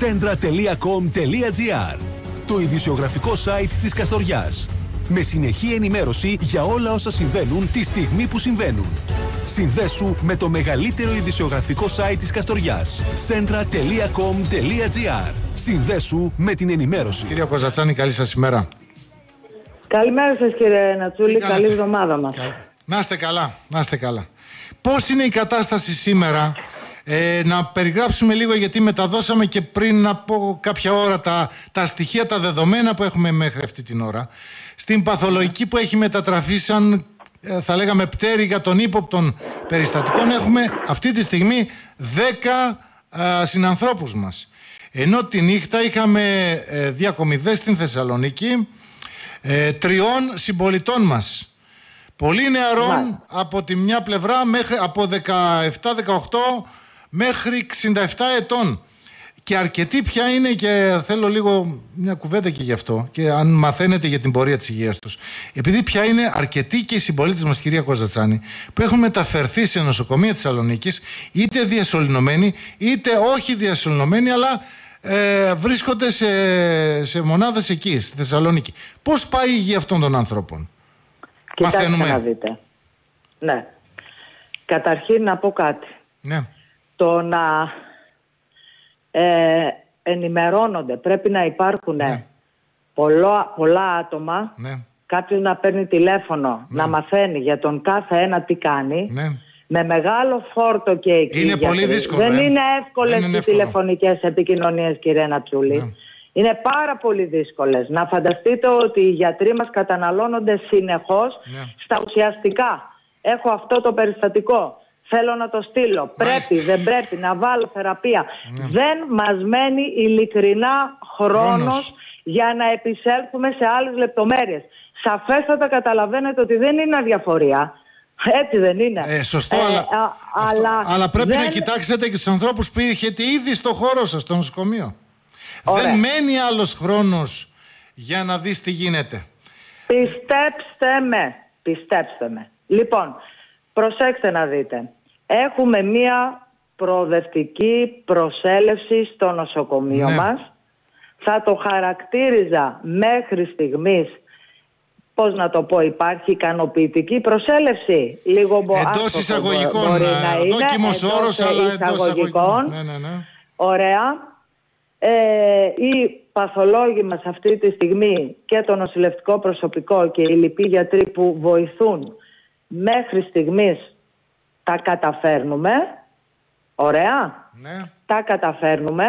centra.com.gr Το ειδησιογραφικό site της Καστοριάς. Με συνεχή ενημέρωση για όλα όσα συμβαίνουν τη στιγμή που συμβαίνουν. Συνδέσου με το μεγαλύτερο ειδησιογραφικό site της Καστοριάς. centra.com.gr Συνδέσου με την ενημέρωση. Κύριε Κοζατσάνη, καλή σας ημέρα. Καλημέρα σας κύριε Νατσούλη, Τι καλή κάνετε; εβδομάδα μας. Να είστε καλά, να είστε καλά. Πώς είναι η κατάσταση σήμερα, ε, να περιγράψουμε λίγο γιατί μεταδώσαμε και πριν από κάποια ώρα τα, τα στοιχεία, τα δεδομένα που έχουμε μέχρι αυτή την ώρα. Στην παθολογική που έχει μετατραφεί σαν ε, θα λέγαμε πτέρυγα των ύποπτων περιστατικών έχουμε αυτή τη στιγμή 10 α, συνανθρώπους μας. Ενώ τη νύχτα είχαμε ε, διακομιδές στην Θεσσαλονίκη ε, τριών συμπολιτών μας. Πολύ νεαρών Μάλιστα. από τη μια πλευρά μέχρι, από 17-18 μέχρι 67 ετών. Και αρκετοί πια είναι και θέλω λίγο μια κουβέντα και γι' αυτό και αν μαθαίνετε για την πορεία της υγείας τους. Επειδή πια είναι αρκετοί και οι συμπολίτες μας κυρία Κοζατσάνη που έχουν μεταφερθεί σε νοσοκομεία της Θεσσαλονίκης είτε διασωληνωμένοι είτε όχι διασωληνωμένοι αλλά ε, βρίσκονται σε, σε μονάδες εκεί στη Θεσσαλονίκη. Πώς πάει η υγεία αυτών των ανθρώπων; Κοιτάξτε Μαθαίνουμε. να δείτε. Ναι. Καταρχήν να πω κάτι. Ναι. Το να ε, ενημερώνονται, πρέπει να υπάρχουν Ναι. πολλά, πολλά άτομα, Ναι. κάποιος να παίρνει τηλέφωνο, να μαθαίνει για τον κάθε ένα τι κάνει, Ναι. με μεγάλο φόρτο και εκεί. Είναι πολύ γιατροί. δύσκολο, Δεν ε. είναι εύκολες Δεν είναι οι εύκολο. τηλεφωνικές επικοινωνίες κύριε Νατσούλη. Ναι. Είναι πάρα πολύ δύσκολες. Να φανταστείτε ότι οι γιατροί μας καταναλώνονται συνεχώς Ναι. στα ουσιαστικά. Έχω αυτό το περιστατικό. Θέλω να το στείλω. Μάλιστα. Πρέπει, δεν πρέπει να βάλω θεραπεία. Δεν μας μένει ειλικρινά χρόνος, Χρόνος. για να επισέλθουμε σε άλλες λεπτομέρειες. Σαφέστατα καταλαβαίνετε ότι δεν είναι αδιαφορία. Έτσι δεν είναι. Ε, σωστό, Ε, αλλά, α- αυτό- αλλά, αλλά πρέπει να δεν- κοιτάξετε και τους ανθρώπους που έχετε ήδη στο χώρο σας, στο νοσοκομείο. Ωραία. Δεν μένει άλλος χρόνος για να δεις τι γίνεται. Πιστέψτε με. Πιστέψτε με. Λοιπόν, προσέξτε να δείτε. Έχουμε μία προοδευτική προσέλευση στο νοσοκομείο Ναι. μας. Θα το χαρακτήριζα μέχρι στιγμής Πώς να το πω, υπάρχει ικανοποιητική προσέλευση. Λίγο μπο... Εντός άστοχος εισαγωγικών. μπορεί να ε, είναι, Δόκιμος εντός όρος, αλλά εντός εισαγωγικών. Ναι, ναι, ναι. Ωραία. Ε, οι παθολόγοι μας αυτή τη στιγμή και το νοσηλευτικό προσωπικό και οι λοιποί γιατροί που βοηθούν μέχρι στιγμής τα καταφέρνουμε. Ωραία. ναι. Τα καταφέρνουμε.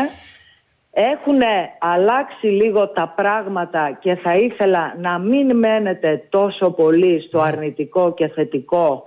Έχουν αλλάξει λίγο τα πράγματα και θα ήθελα να μην μένετε τόσο πολύ στο αρνητικό και θετικό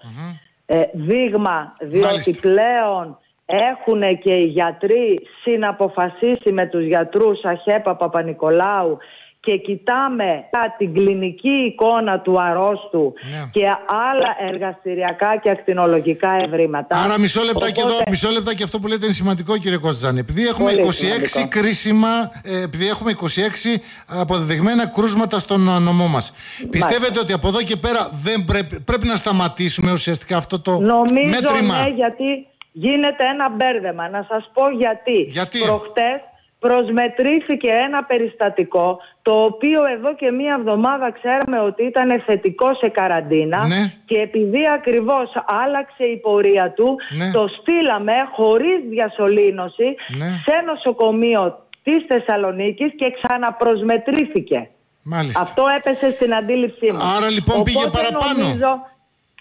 ε, δείγμα διότι Μάλιστα. πλέον έχουν και οι γιατροί συναποφασίσει με τους γιατρούς Αχέπα Παπα-Νικολάου και κοιτάμε τα- την κλινική εικόνα του αρρώστου Ναι. και άλλα εργαστηριακά και ακτινολογικά ευρήματα. Άρα μισό λεπτά και εδώ, Οπότε- μισό λεπτά και αυτό που λέτε είναι σημαντικό κύριε Κοστζάνη. Επειδή έχουμε Πολύ 26 σημαντικό. κρίσιμα, ε, επειδή έχουμε 26 αποδεδειγμένα κρούσματα στον ε, νομό μας. Πιστεύετε ότι από εδώ και πέρα δεν πρέπει, πρέπει να σταματήσουμε ουσιαστικά αυτό το Νομίζω μέτρημα; ναι, γιατί γίνεται ένα μπέρδεμα. Να σας πω γιατί. Γιατί; Προχτές προσμετρήθηκε ένα περιστατικό το οποίο εδώ και μία εβδομάδα ξέραμε ότι ήταν θετικό σε καραντίνα Ναι. και επειδή ακριβώς άλλαξε η πορεία του Ναι. το στείλαμε χωρίς διασωλήνωση Ναι. σε νοσοκομείο της Θεσσαλονίκης και ξαναπροσμετρήθηκε. Μάλιστα. Αυτό έπεσε στην αντίληψή μου. Άρα, λοιπόν, πήγε Οπότε παραπάνω. Νομίζω,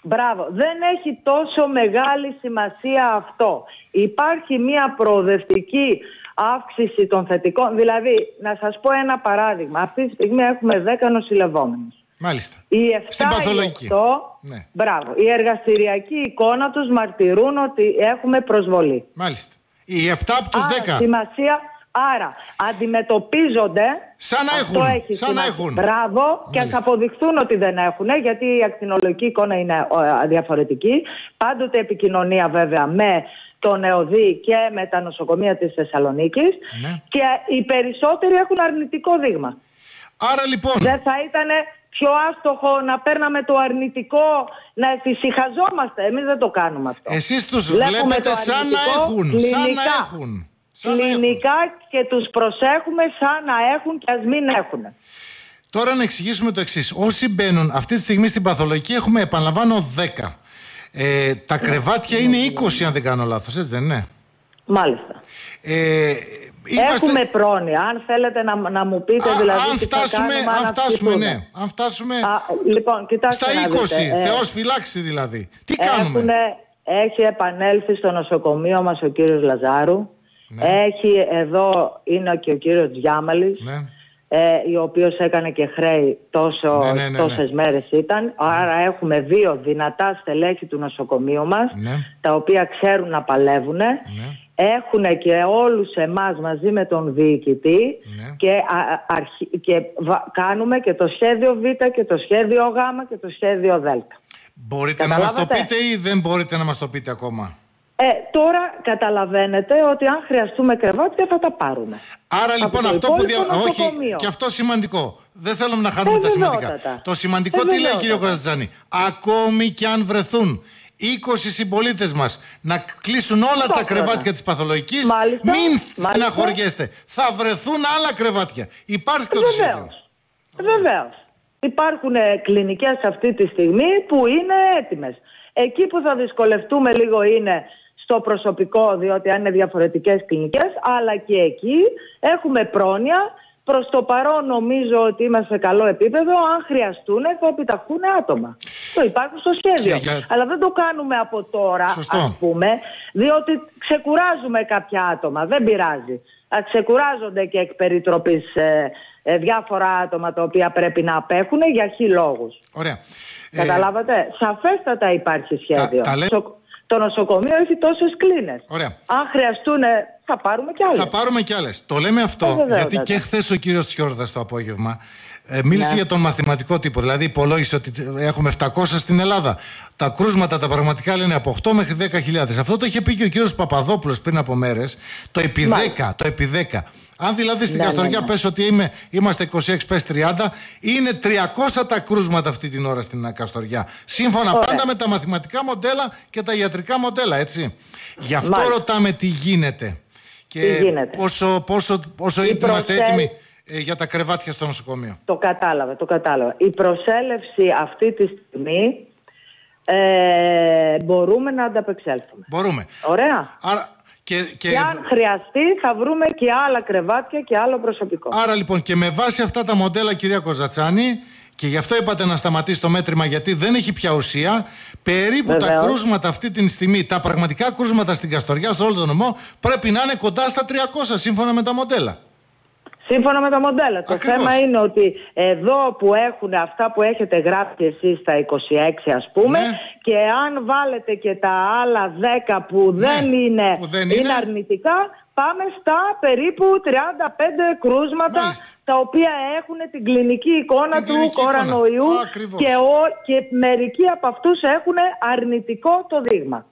μπράβο, δεν έχει τόσο μεγάλη σημασία αυτό. Υπάρχει μια προοδευτική αύξηση των θετικών. Δηλαδή, να σας πω ένα παράδειγμα. Αυτή τη στιγμή έχουμε 10 νοσηλευόμενους. Μάλιστα. Οι 7 Στην παθολογική. οι 8, Ναι. μπράβο, η εργαστηριακή εικόνα τους μαρτυρούν ότι έχουμε προσβολή. Μάλιστα. Οι 7 από τους Άρα, 10. Σημασία, άρα αντιμετωπίζονται. Σαν να αυτό έχουν, έχει σαν να σημασία. έχουν. Μπράβο, και Μάλιστα. θα αποδειχθούν ότι δεν έχουν, γιατί η ακτινολογική εικόνα είναι ε, διαφορετική. Πάντοτε επικοινωνία βέβαια με τον ΕΟΔΗ και με τα νοσοκομεία της Θεσσαλονίκης. Ναι. Και οι περισσότεροι έχουν αρνητικό δείγμα. Άρα λοιπόν, Δεν θα ήταν πιο άστοχο να παίρναμε το αρνητικό, να εφησυχαζόμαστε. Εμείς δεν το κάνουμε αυτό. εσείς τους Βλέπουμε βλέπετε το σαν να αρνητικό έχουν. Σαν να κλινικά. έχουν. Κλινικά και τους προσέχουμε σαν να έχουν και ας μην έχουν. Τώρα να εξηγήσουμε το εξής. Όσοι μπαίνουν αυτή τη στιγμή στην παθολογική έχουμε, επαναλαμβάνω, 10. Ε, τα κρεβάτια είναι 20, αν δεν κάνω λάθος, έτσι δεν είναι; Μάλιστα. Ε, είμαστε... Έχουμε πρόνοια. Αν θέλετε να, να μου πείτε Α, δηλαδή. Αν τι θα φτάσουμε, κάνουμε, αν φτάσουμε, αυξηθούν. ναι. Αν φτάσουμε Α, λοιπόν, κοιτάξτε στα να 20. δείτε. Ε, Θεός φυλάξει δηλαδή. Τι κάνουμε; Έχουνε, έχει επανέλθει στο νοσοκομείο μας ο κύριος Λαζάρου. Έχει εδώ είναι και ο κύριος Διάμαλης. Ναι. Ε, ο οποίος έκανε και χρέη τόσο, Ναι, ναι, ναι, ναι. τόσες μέρες ήταν. Άρα έχουμε δύο δυνατά στελέχη του νοσοκομείου μας, Ναι. τα οποία ξέρουν να παλεύουν. Ναι. Έχουν και όλους εμάς μαζί με τον διοικητή Ναι. και, α- αρχι- και βα- κάνουμε και το σχέδιο Β και το σχέδιο Γ και το σχέδιο Δ. Μπορείτε να μας το Καταλάβατε; πείτε ή δεν μπορείτε να μας το πείτε ακόμα; Ε, τώρα καταλαβαίνετε ότι αν χρειαστούμε κρεβάτια θα τα πάρουμε. Άρα Από λοιπόν το αυτό που υπόλοιπο δια... Όχι, νοσοκομείο. και αυτό σημαντικό. Δεν θέλουμε να χάνουμε Ε, τα σημαντικά. βεβαιότατα. Το σημαντικό Ε, τι λέει βεβαιότατα. κύριο Κωνσταντζάνη. Ακόμη και αν βρεθούν 20 συμπολίτες μας να κλείσουν όλα τα Σόκρατα. κρεβάτια της παθολογικής, Μάλιστα. μην Μάλιστα. στεναχωριέστε. Θα βρεθούν άλλα κρεβάτια. Υπάρχει και το σχέδιο. Βεβαίω. Βεβαίως. Υπάρχουν ε, κλινικές αυτή τη στιγμή που είναι έτοιμες. Εκεί που θα δυσκολευτούμε λίγο είναι στο προσωπικό, διότι αν είναι διαφορετικές κλινικές, αλλά και εκεί έχουμε πρόνοια. Προς το παρόν νομίζω ότι είμαστε σε καλό επίπεδο. Αν χρειαστούν θα επιταχούν άτομα. Το υπάρχουν στο σχέδιο. Και για- Αλλά δεν το κάνουμε από τώρα, Σωστό. ας πούμε, διότι ξεκουράζουμε κάποια άτομα. Δεν πειράζει. Α, ξεκουράζονται και εκ περιτροπής ε, ε, διάφορα άτομα τα οποία πρέπει να απέχουν για χι λόγους. Ωραία. Ε, Καταλάβατε; Σαφέστατα υπάρχει σχέδιο. τα λέ- Σο- Το νοσοκομείο έχει τόσες κλίνες. Ωραία. Αν χρειαστούν θα πάρουμε κι άλλες. Θα πάρουμε κι άλλες. Το λέμε αυτό Ε, βεβαίως, γιατί βέβαια. και χθες ο κύριος Τσιόρδας το απόγευμα ε, μίλησε Ναι. για τον μαθηματικό τύπο. Δηλαδή υπολόγισε ότι έχουμε 700 στην Ελλάδα. Τα κρούσματα τα πραγματικά λένε από 8 μέχρι 10.000. Αυτό το είχε πει και ο κύριος Παπαδόπουλος πριν από μέρες. Το επί 10. Μάλιστα. Το επί 10. Αν δηλαδή στην Ναι, Καστοριά ναι, ναι. πες ότι είμαι, είμαστε 26 πες 30, είναι 300 τα κρούσματα αυτή την ώρα στην Καστοριά. Σύμφωνα Ωραία. πάντα με τα μαθηματικά μοντέλα και τα ιατρικά μοντέλα, έτσι. Γι' αυτό Μάλιστα. ρωτάμε τι γίνεται. Και Τι γίνεται. πόσο, πόσο, πόσο Η είμαστε προσέλ- έτοιμοι ε, για τα κρεβάτια στο νοσοκομείο. Το κατάλαβα, το κατάλαβα. Η προσέλευση αυτή τη στιγμή ε, μπορούμε να ανταπεξέλθουμε. Μπορούμε. Ωραία. Άρα, και, και, Και αν χρειαστεί θα βρούμε και άλλα κρεβάτια και άλλο προσωπικό. άρα λοιπόν και με βάση αυτά τα μοντέλα κυρία Κοζατσάνη και γι' αυτό είπατε να σταματήσει το μέτρημα γιατί δεν έχει πια ουσία. Περίπου τα Βεβαίως. κρούσματα αυτή τη στιγμή, τα πραγματικά κρούσματα στην Καστοριά, σε όλο τον νομό, πρέπει να είναι κοντά στα 300 σύμφωνα με τα μοντέλα. Σύμφωνα με τα μοντέλα. Το Ακριβώς. θέμα είναι ότι εδώ που έχουν αυτά που έχετε γράψει εσείς τα 26 ας πούμε Ναι. και αν βάλετε και τα άλλα 10 που δεν είναι, που δεν είναι. αρνητικά πάμε στα περίπου 35 κρούσματα Μάλιστα. τα οποία έχουν την κλινική εικόνα Την του κλινική εικόνα. κορονοϊού Ακριβώς. και, ο, και μερικοί από αυτούς έχουν αρνητικό το δείγμα.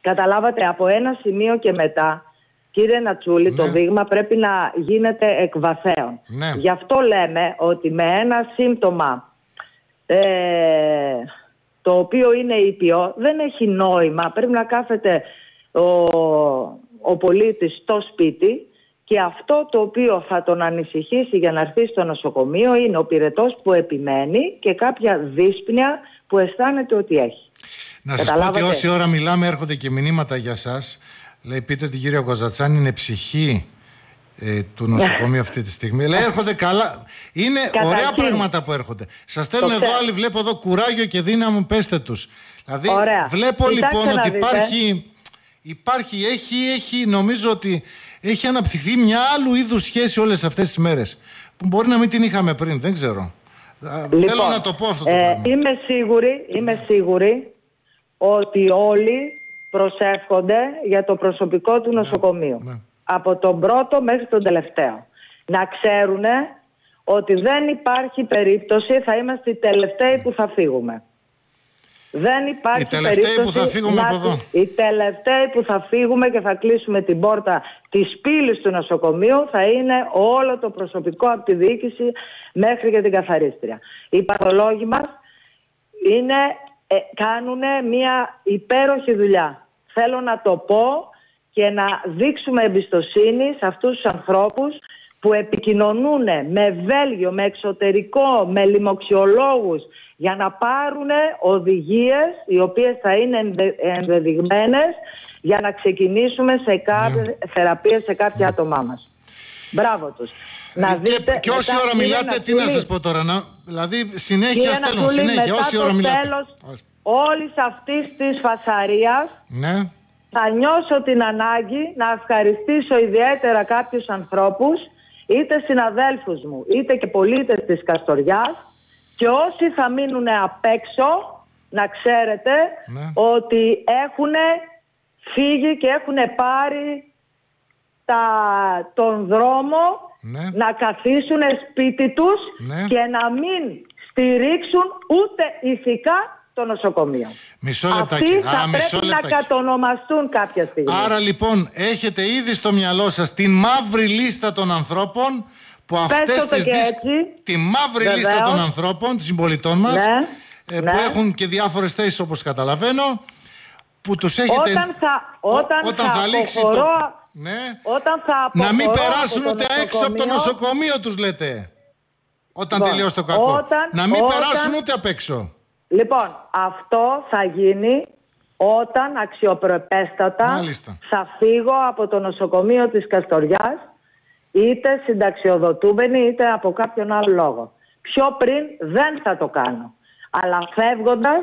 Καταλάβατε, από ένα σημείο και μετά, κύριε Νατσούλη, το Ναι. δείγμα πρέπει να γίνεται εκ βαθέων. Ναι. Γι' αυτό λέμε ότι με ένα σύμπτωμα ε, το οποίο είναι ήπιο, δεν έχει νόημα. Πρέπει να κάθεται ο, ο πολίτης στο σπίτι και αυτό το οποίο θα τον ανησυχήσει για να έρθει στο νοσοκομείο είναι ο πυρετός που επιμένει και κάποια δύσπνοια που αισθάνεται ότι έχει. Να σας πω ότι Καταλάβατε; όση ώρα μιλάμε έρχονται και μηνύματα για εσά. Λέει, πείτε την κυρία Κοζατσάνη, είναι ψυχή ε, του νοσοκομείου αυτή τη στιγμή. Λέει, έρχονται καλά. Είναι Καταρχήν. ωραία πράγματα που έρχονται. Σας στέλνουν Το εδώ ξέρω. άλλοι, βλέπω εδώ κουράγιο και δύναμη, πέστε τους. Δηλαδή, Ωραία. βλέπω Κοιτάξτε λοιπόν να ότι δείτε. υπάρχει. Υπάρχει, έχει, έχει, νομίζω ότι έχει αναπτυχθεί μια άλλου είδους σχέση όλες αυτές τις μέρες. Που μπορεί να μην την είχαμε πριν, δεν ξέρω. Α, Θέλω να το πω αυτό το ε, πράγμα. Είμαι σίγουρη, είμαι σίγουρη ότι όλοι προσεύχονται για το προσωπικό του νοσοκομείου. ναι. Από τον πρώτο μέχρι τον τελευταίο. Να ξέρουν ότι δεν υπάρχει περίπτωση, θα είμαστε οι τελευταίοι που θα φύγουμε. Δεν υπάρχει Οι τελευταίοι που περίπτωση θα φύγουμε να- από εδώ. Οι τελευταίοι που θα φύγουμε και θα κλείσουμε την πόρτα της πύλης του νοσοκομείου θα είναι όλο το προσωπικό από τη διοίκηση μέχρι και την καθαρίστρια. Οι παθολόγοι μας είναι, ε, κάνουν μια υπέροχη δουλειά. Θέλω να το πω και να δείξουμε εμπιστοσύνη σε αυτούς τους ανθρώπους που επικοινωνούν με Βέλγιο, με εξωτερικό, με λοιμοξιολόγους για να πάρουν οδηγίες οι οποίες θα είναι ενδεδειγμένες για να ξεκινήσουμε σε κάποιες ναι. θεραπείες σε κάποια άτομά μας. Μπράβο τους. Να ε, δείτε, και, όση ώρα μιλάτε, τι να σας πω τώρα, να, δηλαδή συνέχεια στέλνω, συνέχεια, όση ώρα μιλάτε. Τέλος όλης αυτής της φασαρίας ναι. θα νιώσω την ανάγκη να ευχαριστήσω ιδιαίτερα κάποιους ανθρώπους είτε συναδέλφους μου είτε και πολίτες της Καστοριάς και όσοι θα μείνουν απ' έξω να ξέρετε ναι. ότι έχουν φύγει και έχουν πάρει τα, τον δρόμο ναι. να καθίσουν σπίτι τους ναι. και να μην στηρίξουν ούτε ηθικά το νοσοκομείο. Μισό λεπτάκι. Αυτοί θα πρέπει να κατονομαστούν κάποια στιγμή. Άρα λοιπόν έχετε ήδη στο μυαλό σας την μαύρη λίστα των ανθρώπων που αυτές τις δις... τη μαύρη λίστα των ανθρώπων, των συμπολιτών μας ναι, ε, που ναι. έχουν και διάφορες θέσεις όπως καταλαβαίνω που τους έχετε... Όταν θα, όταν, όταν θα, θα λήξει το... Ναι. Όταν θα να μην περάσουν ούτε έξω από το νοσοκομείο τους λέτε. Όταν λοιπόν, τελειώσει το κακό. Όταν, να μην περάσουν ούτε απ' έξω. Λοιπόν, αυτό θα γίνει όταν αξιοπρεπέστατα θα φύγω από το νοσοκομείο της Καστοριάς είτε συνταξιοδοτούμενη είτε από κάποιον άλλο λόγο. Πιο πριν δεν θα το κάνω. Αλλά φεύγοντας,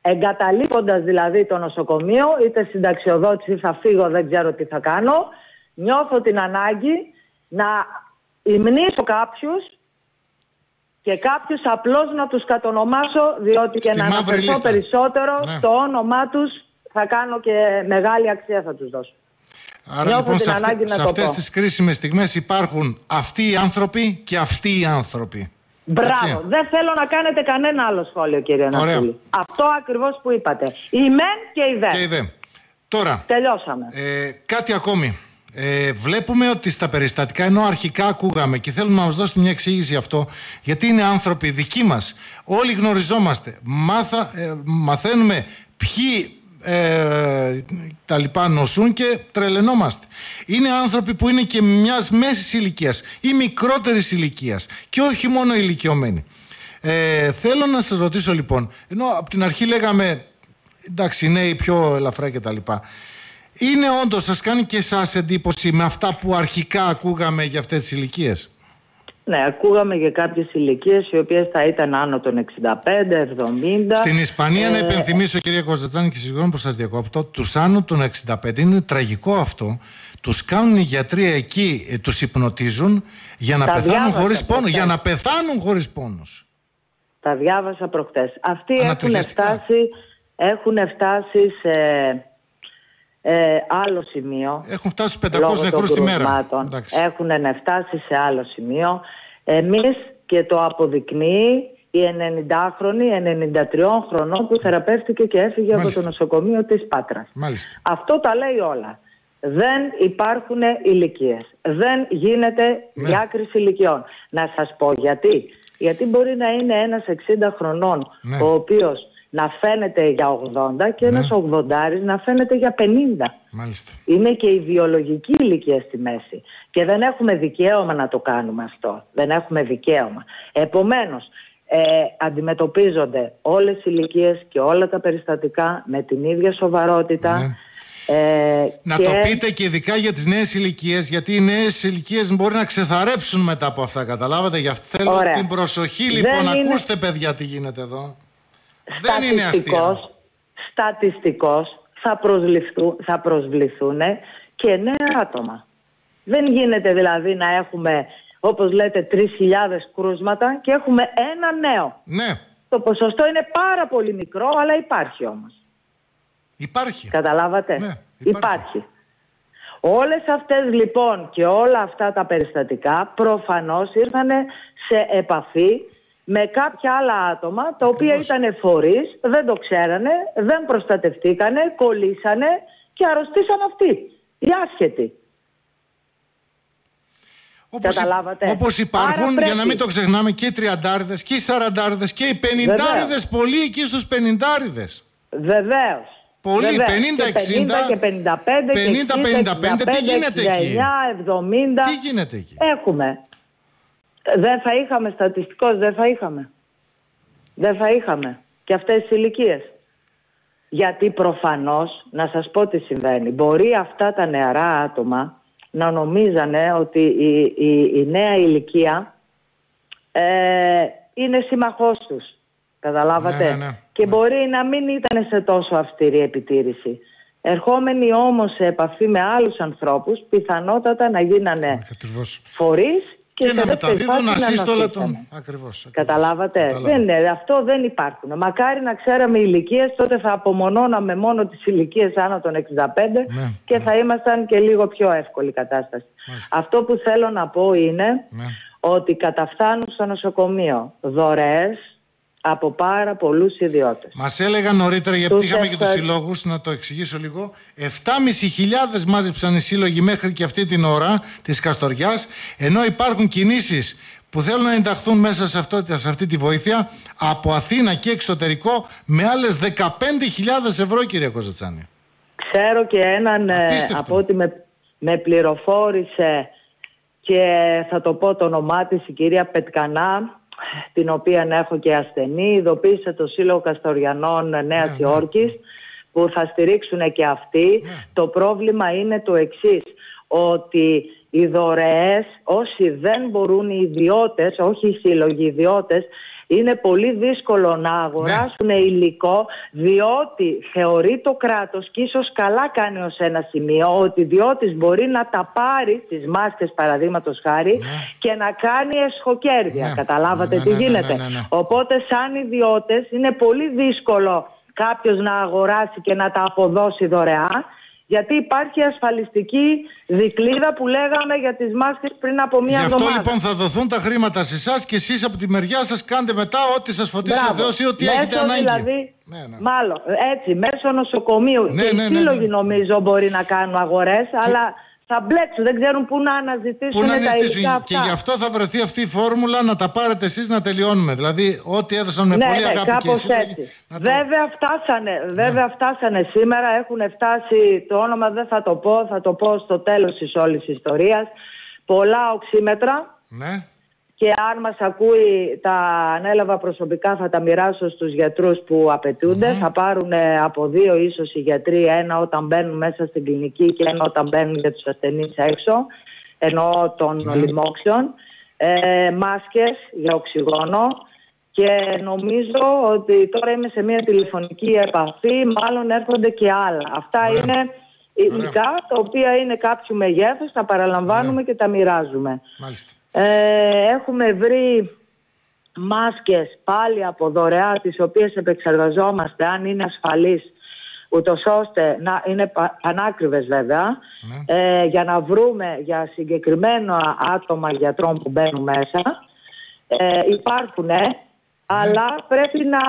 εγκαταλείποντας δηλαδή το νοσοκομείο, είτε συνταξιοδότηση θα φύγω, δεν ξέρω τι θα κάνω, νιώθω την ανάγκη να υμνήσω κάποιους και κάποιους απλώς να τους κατονομάσω, διότι και να αναφερθώ περισσότερο ναι. στο όνομά τους θα κάνω και μεγάλη αξία θα τους δώσω. Άρα λοιπόν σε, αυτέ, σε αυτές τις κρίσιμες στιγμές υπάρχουν αυτοί οι άνθρωποι και αυτοί οι άνθρωποι. Μπράβο. Δεν θέλω να κάνετε κανένα άλλο σχόλιο κύριε Νασούλη. Αυτό ακριβώς που είπατε. Η μεν και η δε. Και η δε. Τώρα. Τελειώσαμε. Ε, κάτι ακόμη. Ε, βλέπουμε ότι στα περιστατικά, ενώ αρχικά ακούγαμε και θέλουμε να μας δώσετε μια εξήγηση αυτό, γιατί είναι άνθρωποι δικοί μας, όλοι γνωριζόμαστε, μάθα, ε, μαθαίνουμε ποιοι ε, τα λοιπά νοσούν και τρελαινόμαστε. Είναι άνθρωποι που είναι και μιας μέσης ηλικίας ή μικρότερης ηλικίας και όχι μόνο ηλικιωμένοι. Ε, θέλω να σας ρωτήσω λοιπόν, ενώ από την αρχή λέγαμε εντάξει, νέοι πιο ελαφρά κτλ. Είναι όντως, σας κάνει και εσάς εντύπωση με αυτά που αρχικά ακούγαμε για αυτές τις ηλικίες; Ναι, ακούγαμε για κάποιες ηλικίες οι οποίες θα ήταν άνω των 65, 70. Στην Ισπανία, ε... να υπενθυμίσω, κυρία Κωνσταντζάνη, και συγγνώμη που σας διακόπτω, τους άνω των 65 είναι τραγικό αυτό. Τους κάνουν οι γιατροί εκεί, ε, τους υπνοτίζουν για να πεθάνουν χωρίς πόνο. Για να πεθάνουν χωρίς πόνος. Τα διάβασα προχτές. Αυτοί έχουν φτάσει, έχουν φτάσει σε ε, άλλο σημείο. Έχουν φτάσει στους 500 νεκρούς τη μέρα. Έχουν φτάσει σε άλλο σημείο. Εμείς και το αποδεικνύει η 90χρονη, 93 χρονών που θεραπεύτηκε και έφυγε από το νοσοκομείο της Πάτρας. Μάλιστα. Αυτό τα λέει όλα. Δεν υπάρχουν ηλικίες. Δεν γίνεται ναι. διάκριση ηλικιών. Να σας πω γιατί. Γιατί μπορεί να είναι ένας 60 χρονών ναι. ο οποίος να φαίνεται για 80 και ναι. ένας 80 να φαίνεται για 50. Μάλιστα. Είναι και η βιολογική ηλικία στη μέση. Και δεν έχουμε δικαίωμα να το κάνουμε αυτό. Δεν έχουμε δικαίωμα. Επομένως, ε, αντιμετωπίζονται όλες οι ηλικίες και όλα τα περιστατικά με την ίδια σοβαρότητα. Ναι. Ε, να το πείτε και ειδικά για τις νέες ηλικίες, γιατί οι νέες ηλικίες μπορεί να ξεθαρέψουν μετά από αυτά, καταλάβατε; Γι' αυτό θέλω την προσοχή λοιπόν, ακούστε παιδιά τι γίνεται εδώ. Δεν είναι αστείο. Στατιστικός θα, θα προσβληθούν και νέα άτομα. Δεν γίνεται δηλαδή να έχουμε, όπως λέτε, 3.000 κρούσματα και έχουμε ένα νέο. Ναι. Το ποσοστό είναι πάρα πολύ μικρό, αλλά υπάρχει όμως. Υπάρχει. Καταλάβατε; Ναι, υπάρχει. υπάρχει. Όλες αυτές λοιπόν και όλα αυτά τα περιστατικά προφανώς ήρθαν σε επαφή με κάποια άλλα άτομα τα οποία ήταν φορείς, δεν το ξέρανε, δεν προστατευτήκανε, κολλήσανε και αρρωστήσαν αυτοί, οι άσχετοι. Όπως, Καταλάβατε; Όπως υπάρχουν, για να μην το ξεχνάμε, και οι τριαντάριδες και οι σαραντάριδες και οι πενηντάριδες, πολλοί εκεί στους πενηντάριδες. Βεβαίως. Πολύ, 50-60. 50 και 55 50-55, τι γίνεται εκεί; 70. Τι γίνεται εκεί; Έχουμε. Δεν θα είχαμε στατιστικός, δεν θα είχαμε. Δεν θα είχαμε. Και αυτές τις ηλικίες. Γιατί προφανώς, να σας πω τι συμβαίνει, μπορεί αυτά τα νεαρά άτομα να νομίζανε ότι η, η, νέα ηλικία ε, είναι σύμμαχός τους. Καταλάβατε; Ναι, ναι, ναι. Και μπορεί να μην ήταν σε τόσο αυστηρή επιτήρηση. Ερχόμενοι όμως σε επαφή με άλλους ανθρώπους, πιθανότατα να γίνανε φορείς και, και να μεταδίδουν ασύστολα τον. Ακριβώς. Καταλάβατε. Δεν είναι, αυτό δεν υπάρχουν. Μακάρι να ξέραμε ηλικίες, τότε θα απομονώναμε μόνο τις ηλικίες άνω των 65 ναι, και ναι. θα ήμασταν και λίγο πιο εύκολη κατάσταση. Αυτό που θέλω να πω είναι ναι. ότι καταφθάνουν στο νοσοκομείο δωρεές από πάρα πολλούς ιδιώτες. Μας έλεγαν νωρίτερα, γιατί είχαμε και τους συλλόγους, να το εξηγήσω λίγο. 7.500 μάζεψαν οι σύλλογοι μέχρι και αυτή την ώρα της Καστοριάς, ενώ υπάρχουν κινήσεις που θέλουν να ενταχθούν μέσα σε, αυτό, σε αυτή τη βοήθεια από Αθήνα και εξωτερικό με άλλες 15.000 ευρώ, κύριε Κοζατσάνη. Ξέρω και έναν ε, από ό,τι με, με πληροφόρησε και θα το πω το όνομά της η κυρία Πετκανά την οποία έχω και ασθενή, ειδοποίησε το Σύλλογο Καστοριανών Νέας ναι, ναι. Υόρκης που θα στηρίξουν και αυτοί. Ναι. Το πρόβλημα είναι το εξής, ότι οι δωρεές, όσοι δεν μπορούν οι ιδιώτες, όχι οι σύλλογοι, οι ιδιώτες, είναι πολύ δύσκολο να αγοράσουν ναι. υλικό διότι θεωρεί το κράτος και ίσως καλά κάνει ως ένα σημείο ότι διότις μπορεί να τα πάρει τις μάσκες παραδείγματος χάρη ναι. και να κάνει εσχοκέρδια. Ναι. Καταλάβατε τι γίνεται. Οπότε σαν ιδιώτες είναι πολύ δύσκολο κάποιος να αγοράσει και να τα αποδώσει δωρεάν γιατί υπάρχει ασφαλιστική δικλίδα που λέγαμε για τις μάσκες πριν από μία εβδομάδα. Γι' αυτό λοιπόν θα δοθούν τα χρήματα σε εσάς και εσείς από τη μεριά σας κάντε μετά ό,τι σας φωτίσει ο Θεός ή ό,τι έχετε ανάγκη. Δηλαδή, ναι, ναι. Μάλλον, έτσι, μέσω νοσοκομείου ναι, και ναι, οι ναι, σύλλογοι ναι. νομίζω μπορεί να κάνουν αγορές, αλλά θα μπλέξουν, δεν ξέρουν πού να αναζητήσουν, πού να τα υλικά αυτά. Και γι' αυτό θα βρεθεί αυτή η φόρμουλα να τα πάρετε εσείς να τελειώνουμε. Δηλαδή, ό,τι έδωσαν με ναι, πολύ ναι, αγάπη κάπως και έτσι. Βέβαια, φτάσανε, βέβαια ναι. φτάσανε σήμερα, έχουν φτάσει, το όνομα δεν θα το πω, θα το πω στο τέλος της όλης της ιστορίας, πολλά οξύμετρα. Ναι και αν μας ακούει τα ανέλαβα προσωπικά θα τα μοιράσω στους γιατρούς που απαιτούνται. Θα πάρουν από δύο ίσως οι γιατροί, ένα όταν μπαίνουν μέσα στην κλινική και ένα όταν μπαίνουν για τους ασθενείς έξω, ενώ των mm. λοιμόξεων. Ε, μάσκες για οξυγόνο και νομίζω ότι τώρα είμαι σε μια τηλεφωνική επαφή, μάλλον έρχονται και άλλα. Αυτά είναι υλικά τα οποία είναι κάποιου μεγέθους, τα παραλαμβάνουμε και τα μοιράζουμε. Μάλιστα. Ε, έχουμε βρει μάσκες πάλι από δωρεά τις οποίες επεξεργαζόμαστε αν είναι ασφαλείς ούτως ώστε να είναι πανάκριβες βέβαια ναι. ε, για να βρούμε για συγκεκριμένα άτομα γιατρών που μπαίνουν μέσα. Ε, υπάρχουν ναι. αλλά πρέπει να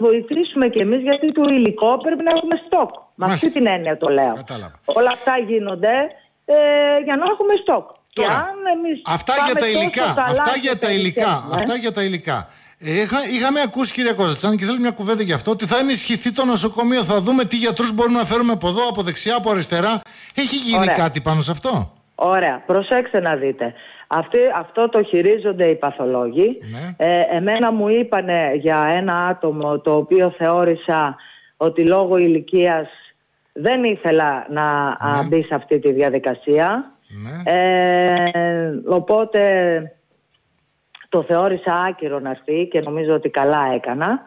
βοηθήσουμε κι εμείς γιατί το υλικό πρέπει να έχουμε στόκ. Με αυτή την έννοια το λέω. Όλα αυτά γίνονται ε, για να έχουμε στόκ αυτά για τα υλικά. Αυτά για τα υλικά. Αυτά για τα υλικά. είχαμε ακούσει, κύριε Κόζατσάν, και θέλω μια κουβέντα γι' αυτό, ότι θα ενισχυθεί το νοσοκομείο. Θα δούμε τι γιατρούς μπορούμε να φέρουμε από εδώ, από δεξιά, από αριστερά. Έχει γίνει κάτι πάνω σε αυτό; Ωραία. Προσέξτε να δείτε. Αυτή, αυτό το χειρίζονται οι παθολόγοι. Ναι. Ε, εμένα μου είπανε για ένα άτομο το οποίο θεώρησα ότι λόγω ηλικίας δεν ήθελα να ναι. μπει σε αυτή τη διαδικασία. Ναι. Ε, οπότε το θεώρησα άκυρο να έρθει και νομίζω ότι καλά έκανα.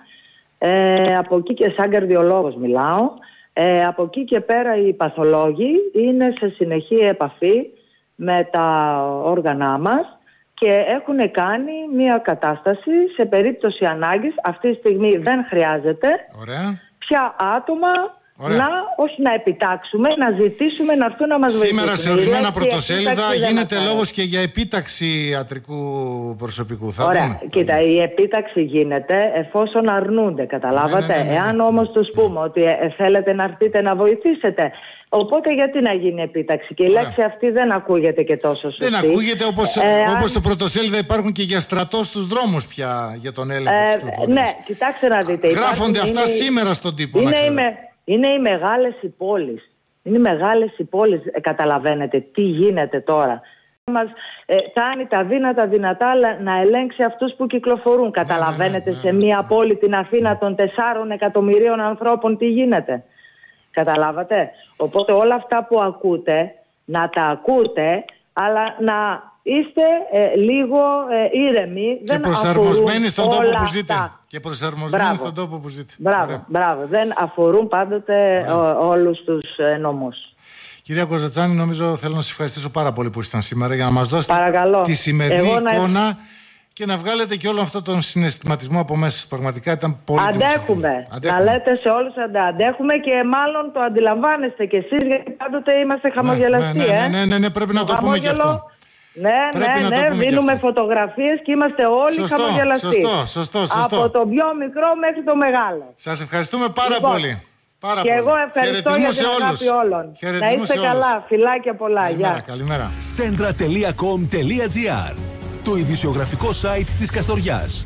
Ε, από εκεί και σαν καρδιολόγος μιλάω. Ε, από εκεί και πέρα οι παθολόγοι είναι σε συνεχή επαφή με τα όργανά μας και έχουν κάνει μια κατάσταση σε περίπτωση ανάγκης. Αυτή τη στιγμή δεν χρειάζεται. Ωραία. Ποια άτομα να όχι να επιτάξουμε, να ζητήσουμε να έρθουν να μας βοηθήσουν. Σήμερα σε ορισμένα πρωτοσέλιδα γίνεται λόγος και για επίταξη ιατρικού προσωπικού. Θα Ωραία. Δούμε. Κοίτα, η επίταξη γίνεται εφόσον αρνούνται, καταλάβατε. Ναι, ναι, ναι, ναι Εάν ναι. όμως τους πούμε ότι ε, θέλετε να έρθετε να βοηθήσετε, Οπότε γιατί να γίνει επίταξη; Και η λέξη αυτή δεν ακούγεται και τόσο σωστή. Δεν ακούγεται όπως, ε, όπως το πρωτοσέλιδα υπάρχουν και για στρατός στους δρόμους πια για τον έλεγχο ε, της Ναι, κοιτάξτε να δείτε. Γράφονται αυτά σήμερα στον τύπο. Είναι, να Είναι οι μεγάλες οι πόλεις. Είναι οι μεγάλες οι πόλεις. Ε, καταλαβαίνετε τι γίνεται τώρα. Μας ε, κάνει τα δύνατα δυνατά αλλά να ελέγξει αυτούς που κυκλοφορούν. Καταλαβαίνετε σε μια πόλη την Αθήνα των 4 εκατομμυρίων ανθρώπων τι γίνεται. Καταλάβατε. Οπότε όλα αυτά που ακούτε να τα ακούτε αλλά να είστε ε, λίγο ε, ήρεμοι. Και δεν προσαρμοσμένοι στον αφορούν τόπο όλα που ζείτε. αυτά. Και προσαρμοσμένοι Μπράβο. στον τόπο που ζείτε. Μπράβο, Ωραία. μπράβο. Δεν αφορούν πάντοτε ο, όλους τους ε, νόμους. Κυρία Κοζατσάνη, νομίζω θέλω να σας ευχαριστήσω πάρα πολύ που ήσασταν σήμερα για να μας δώσετε Παρακαλώ. τη σημερινή Εγώ να- εικόνα και να βγάλετε και όλο αυτό τον συναισθηματισμό από μέσα σας. Πραγματικά ήταν πολύ Αντέχουμε. Να λέτε σε όλους αντα- αντέχουμε και μάλλον το αντιλαμβάνεστε κι εσείς γιατί πάντοτε είμαστε χαμογελαστοί. ναι, ναι, ε. ναι, ναι, ναι, πρέπει να το πούμε και χαμόγελο- αυτό. Ναι, Πρέπει ναι, να το ναι, πούμε και δίνουμε αυτό. φωτογραφίες και είμαστε όλοι Σωστό, χαμογελαστοί. σωστό, σωστό, σωστό. Από το πιο μικρό μέχρι το μεγάλο. Σας ευχαριστούμε πάρα Λοιπόν, πολύ. Πάρα Και πολύ. εγώ ευχαριστώ για Χαιρετισμούς την σε αγάπη όλους. όλων. Να Χαιρετισμούς είστε σε όλους. καλά. Φιλάκια πολλά. Καλημέρα, Γεια. καλημέρα. Centra.com.gr Το ειδησιογραφικό site της Καστοριάς.